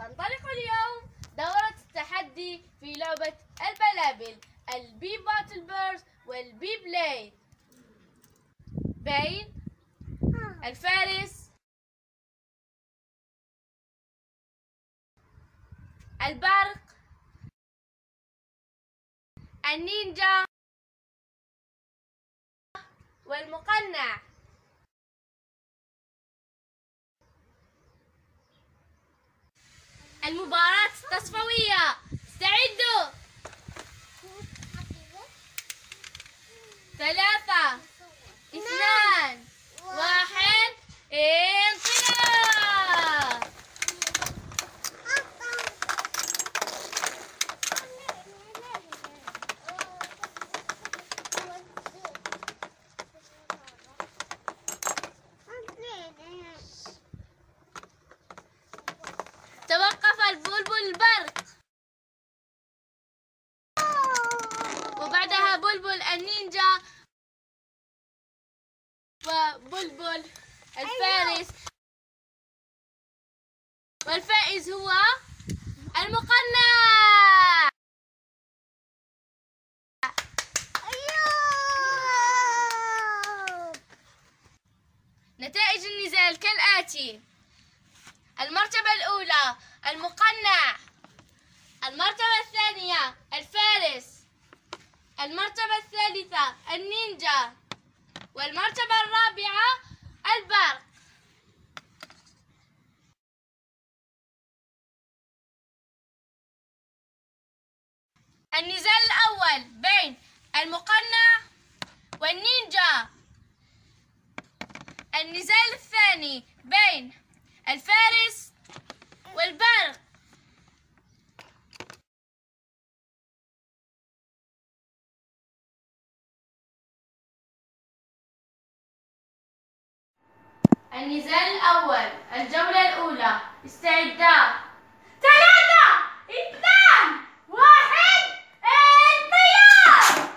تنطلق اليوم دورة التحدي في لعبة البلابل البي باتل بيرز والبي بلاي بين الفارس البرق النينجا والمقنع. المباراة التصفوية. استعدوا. ثلاثة اثنان واحد انطلاق توقف البلبل البرق وبعدها بلبل النينجا وبلبل الفارس والفائز هو المقنع. نتائج النزال كالآتي. المرتبة الأولى المقنع. المرتبة الثانية الفارس. المرتبة الثالثة النينجا. والمرتبة الرابعة البرق. النزال الأول بين المقنع والنينجا. النزال الثاني بين الفارس والبرق. النزال الأول الجولة الأولى استعداء ثلاثة اثنان واحد انطلاق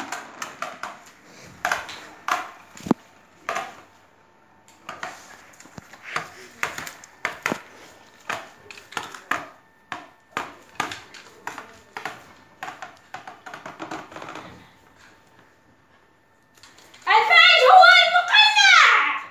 الفائز هو المقنع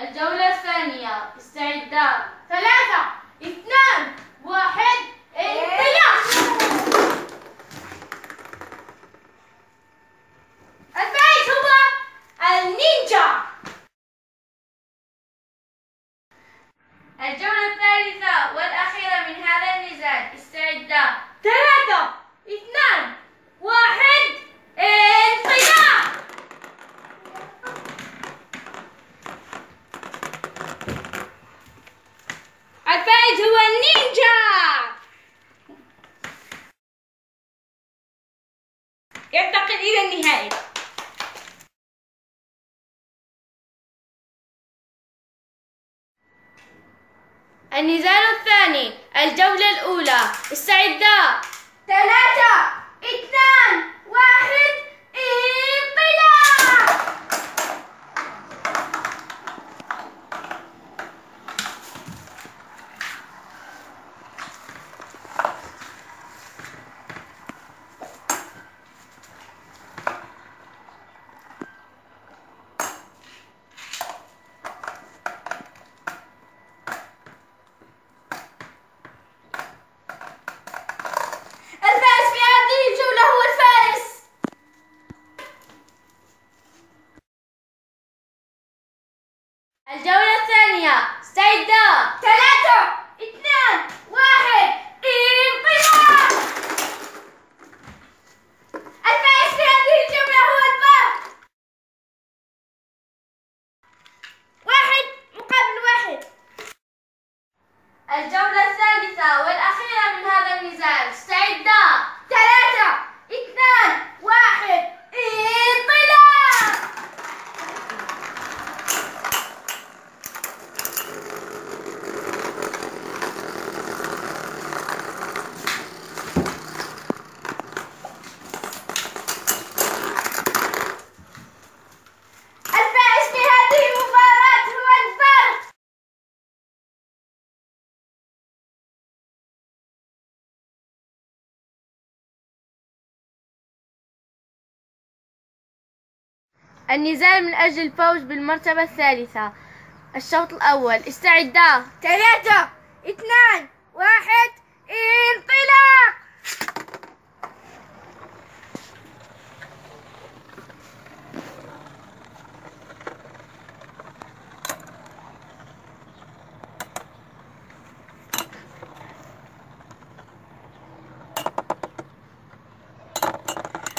الجولة الثانية استعداء ثلاثة اثنان واحد انطلاق الفائز هو النينجا الجولة الثالثة والأخيرة من هذا النزال استعداء ثلاثة اثنان واحد انطلاق الفائز هو النينجا ينتقل إلى النهائي النزال الثاني الجولة الأولى. استعداء. ثلاثة اثنان واحد انطلاق النزال من أجل الفوز بالمرتبة الثالثة. الشوط الأول. استعدا ثلاثة اثنان واحد انطلاق!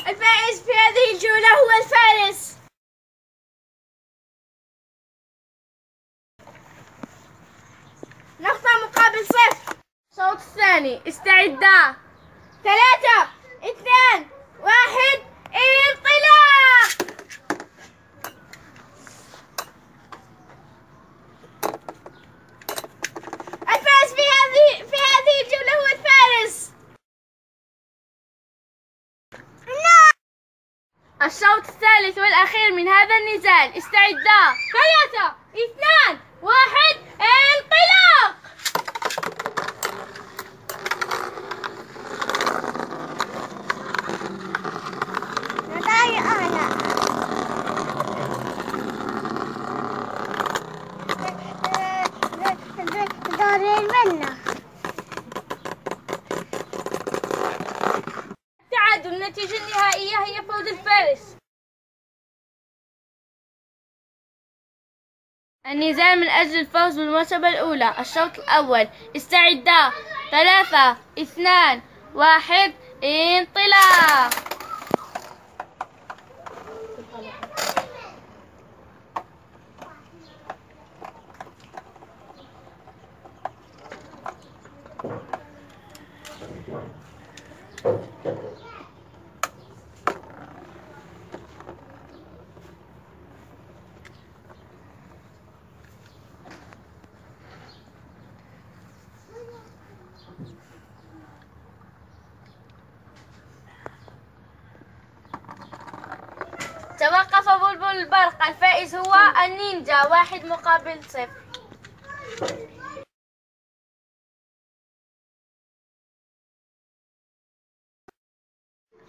الفائز في هذه الجولة هو الفارس نقطة مقابل صفر الثاني استعدا ثلاثة اثنان واحد انطلاق. الفائز في هذه في هذه الجولة هو الفارس. الشوط الثالث والأخير من هذا النزال. استعدا ثلاثة اثنان واحد تعادل النتيجة النهائية هي فوز الفارس. النزال من أجل الفوز بالمرتبة الأولى. الشوط الأول. استعدا ثلاثة اثنان واحد انطلاق. توقف بلبل البرق. الفائز هو النينجا واحد مقابل صفر.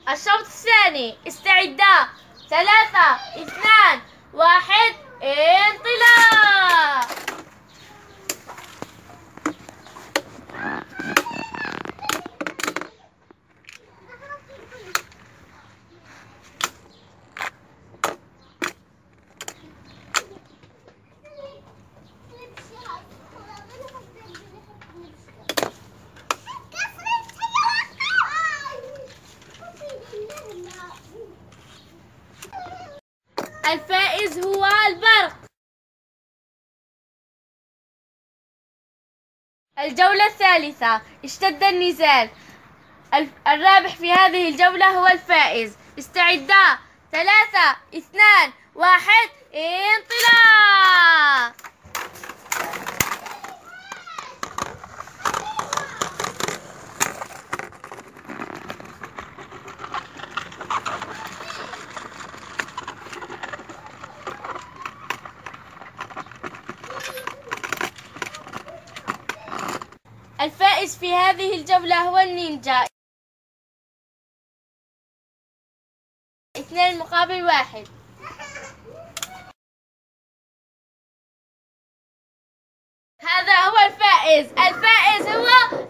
الشوط الثاني استعدا ثلاثة اثنان واحد انطلاق. الفائز هو البرق. الجولة الثالثة اشتد النزال. الرابح في هذه الجولة هو الفائز. استعدا ثلاثة اثنان واحد انطلاق الفائز في هذه الجولة هو النينجا. اثنين مقابل واحد. هذا هو الفائز. الفائز هو